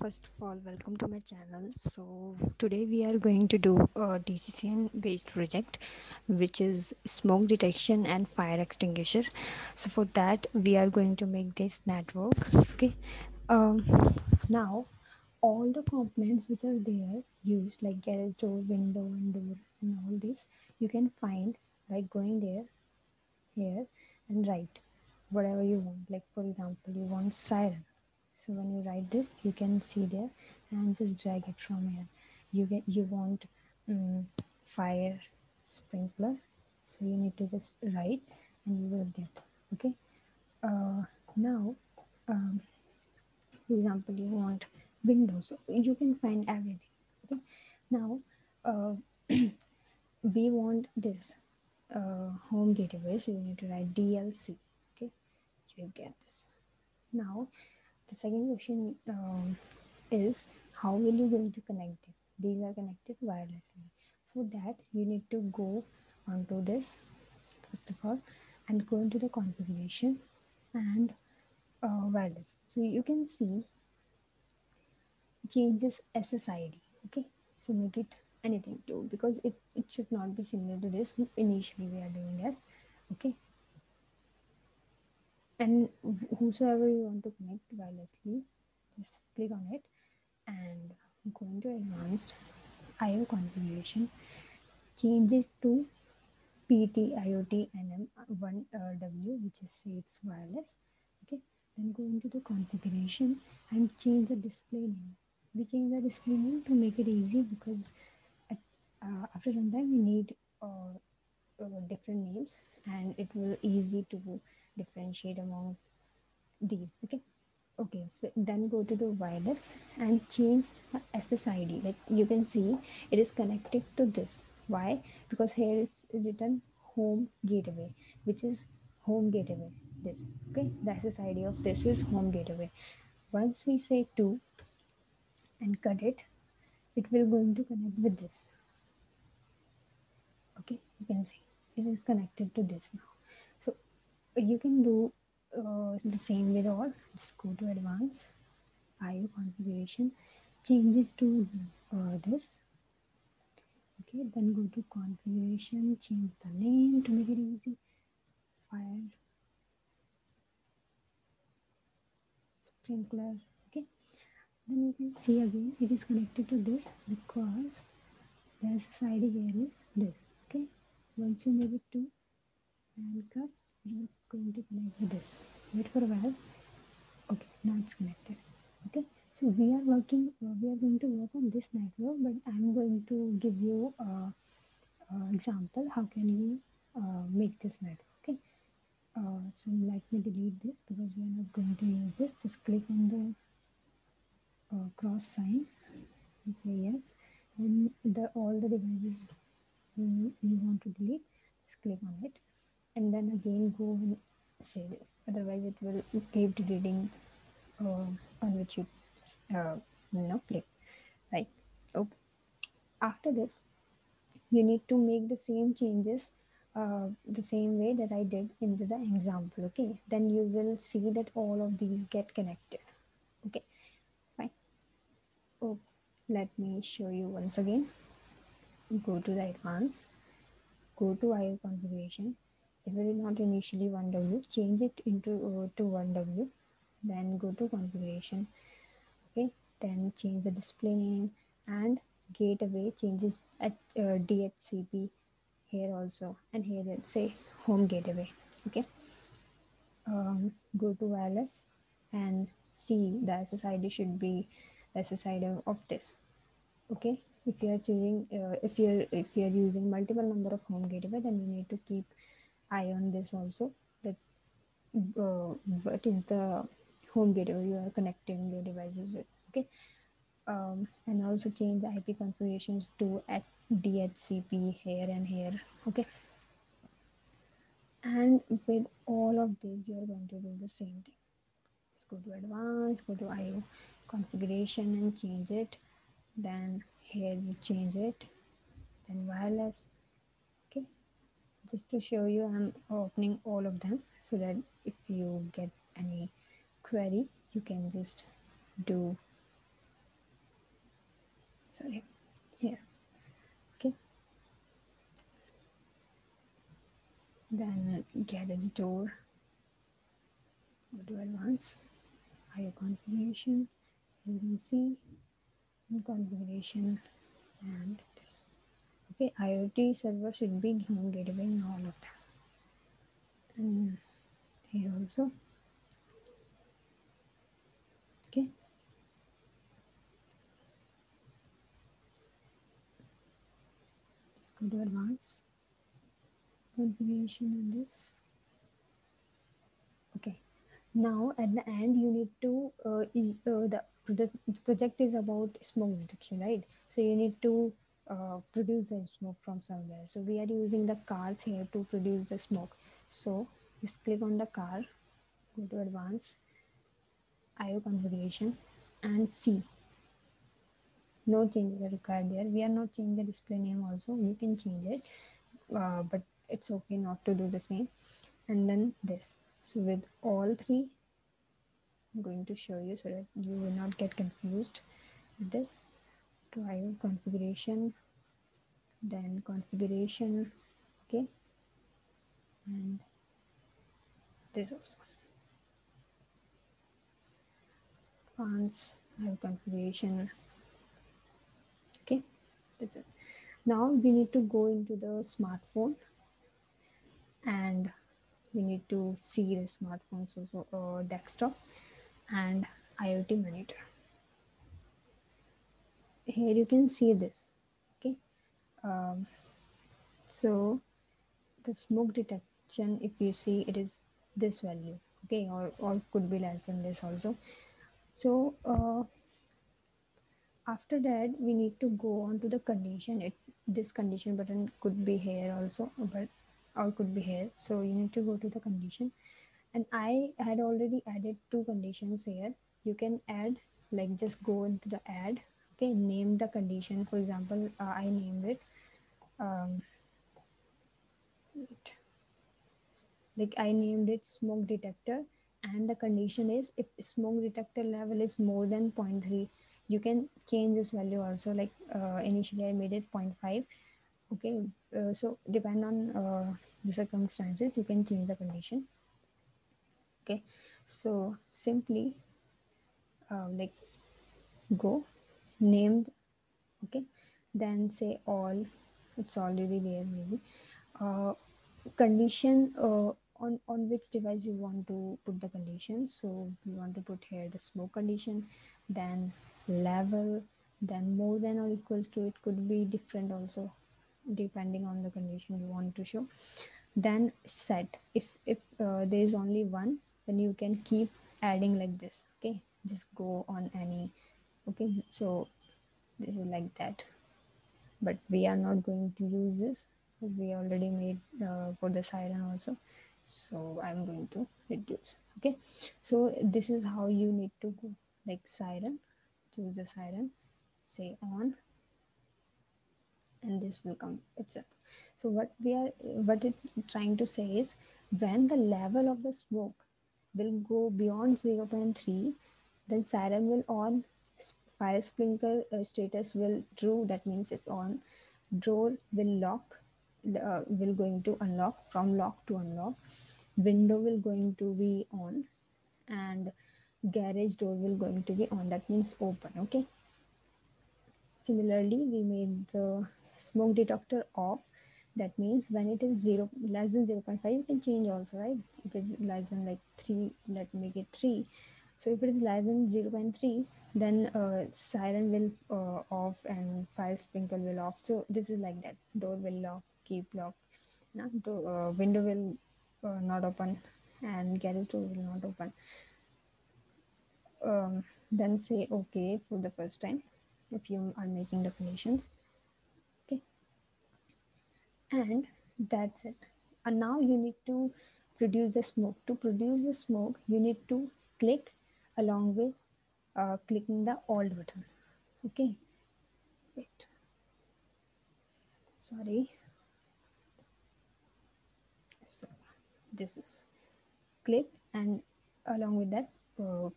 first of all welcome to my channel. So today we are going to do a dccn based project which is smoke detection and fire extinguisher. So for that we are going to make this network okay? Um now all the components which are there used like garage door window and door and all this you can find by going there here and write whatever you want. Like for example you want siren so when you write this you can see there and just drag it from here. You get you want um, fire sprinkler. So you need to just write and you will get okay? Uh, now um, for example you want windows. You can find everything okay? Now uh, we want this uh, home gateway. So you need to write dlc okay? You get this. Now the second question um, is how will you going to connect this? These are connected wirelessly. For that you need to go onto this first of all and go into the configuration and uh, wireless. So you can see change this ssid okay? So make it anything too because it, it should not be similar to this. Initially we are doing this okay and whosoever you want to connect wirelessly just click on it. And go into advanced IO configuration. Change this to PT IoT NM1W which is say it's wireless. Okay? Then go into the configuration and change the display name. We change the display name to make it easy because at, uh, after some time we need uh, uh, different names and it will easy to differentiate among these okay? Okay so then go to the wireless and change the ssid like you can see it is connected to this. Why? Because here it's written home gateway which is home gateway this okay? That's the ssid of this is home gateway. Once we say 2 and cut it it will going to connect with this okay? You can see it is connected to this now you can do uh, the same with all. Just go to advanced IO configuration change to uh, this. Okay then go to configuration change the name to make it easy. Fire. Sprinkler. Okay. Then you can see again it is connected to this because the SSID here is this. Okay. Once you make it to and you're going to connect with this wait for a while okay now it's connected okay so we are working we are going to work on this network but i'm going to give you a, a example how can you uh, make this network okay uh, so let me delete this because we are not going to use this just click on the uh, cross sign and say yes and the all the devices you, you want to delete just click on it and then again go and save it otherwise it will keep deleting uh, on which you uh, you know click right? Okay after this you need to make the same changes uh, the same way that I did into the example okay? Then you will see that all of these get connected okay? Fine. Oh let me show you once again. Go to the advanced. Go to IO configuration it will not initially 1w change it into uh, to 1w then go to configuration. Okay then change the display name and gateway changes at uh, dhcp here also. And here it say home gateway. Okay. Um, go to wireless and see the ssid should be the ssid of this. Okay. If you are choosing uh, if you're if you're using multiple number of home gateway then you need to keep eye on this also that uh, what is the home gateway you are connecting your devices with okay? Um, and also change the ip configurations to at dhcp here and here okay? And with all of these you are going to do the same thing. Let's go to advanced go to io configuration and change it. Then here you change it. Then wireless just to show you i'm opening all of them so that if you get any query you can just do sorry here okay. Then get garage door. Go to advanced IO configuration you can see. Configuration and okay IoT server should be home gateway and all of that. And here also. Okay. Let's go to advanced configuration on this. Okay. Now at the end you need to uh, uh, the, the project is about smoke detection right? So you need to uh, produce the smoke from somewhere. So we are using the cars here to produce the smoke. So just click on the car go to advanced IO configuration and see no changes are required there. We are not changing the display name also. You can change it uh, but it's okay not to do the same. And then this. So with all three i'm going to show you so that you will not get confused with this IO configuration then configuration okay? And this also. Advanced IO configuration okay? That's it. Now we need to go into the smartphone and we need to see the smartphones also uh, desktop and IoT monitor here you can see this okay? Um, so the smoke detection if you see it is this value okay? Or, or could be less than this also. So uh, after that we need to go on to the condition. It this condition button could be here also but or could be here. So you need to go to the condition. And i had already added two conditions here. You can add like just go into the add okay name the condition. For example uh, i named it um, like i named it smoke detector and the condition is if smoke detector level is more than 0.3 you can change this value also. Like uh, initially i made it 0.5 okay? Uh, so depend on uh, the circumstances you can change the condition okay? So simply uh, like go named okay? Then say all it's already there maybe. Uh, condition uh, on on which device you want to put the condition. So we want to put here the smoke condition then level then more than or equals to it could be different also depending on the condition you want to show. Then set if if uh, there is only one then you can keep adding like this okay? Just go on any okay so this is like that. But we are not going to use this. We already made uh, for the siren also. So i'm going to reduce. Okay so this is how you need to go. Like siren choose the siren say on and this will come itself. So what we are what it trying to say is when the level of the smoke will go beyond 0.3 then siren will on fire sprinkler uh, status will true. That means it on door will lock uh, will going to unlock from lock to unlock. Window will going to be on and garage door will going to be on. That means open okay? Similarly we made the smoke detector off. That means when it is zero less than 0 0.5 you can change also right? If it's less than like 3 let me make it 3 so if it is less than 0 0.3 then uh, siren will uh, off and fire sprinkler will off. So this is like that. Door will lock keep lock. No? door, uh, window will uh, not open and garage door will not open. Um, then say okay for the first time if you are making the conditions. OK. and that's it. And now you need to produce the smoke. To produce the smoke you need to click along with uh, clicking the alt button. Okay. Wait. Sorry. So this is click and along with that uh,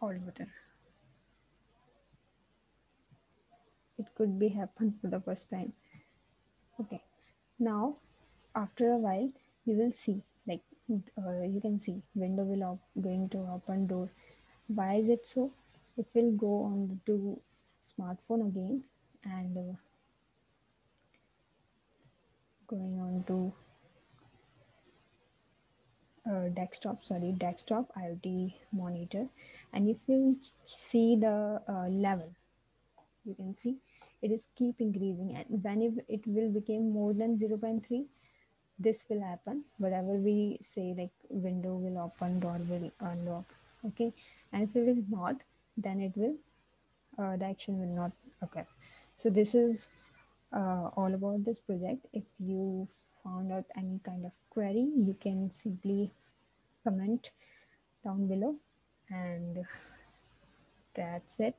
alt button. It could be happen for the first time. Okay. Now after a while you will see like uh, you can see window will op- going to open door. Why is it so it will go on to smartphone again and uh, going on to uh, desktop sorry desktop iot monitor. And if you see the uh, level you can see it is keep increasing. And when it will become more than 0.3 this will happen. Whatever we say like window will open door will unlock okay? And if it is not then it will uh, the action will not occur. So this is uh, all about this project. If you found out any kind of query you can simply comment down below. And that's it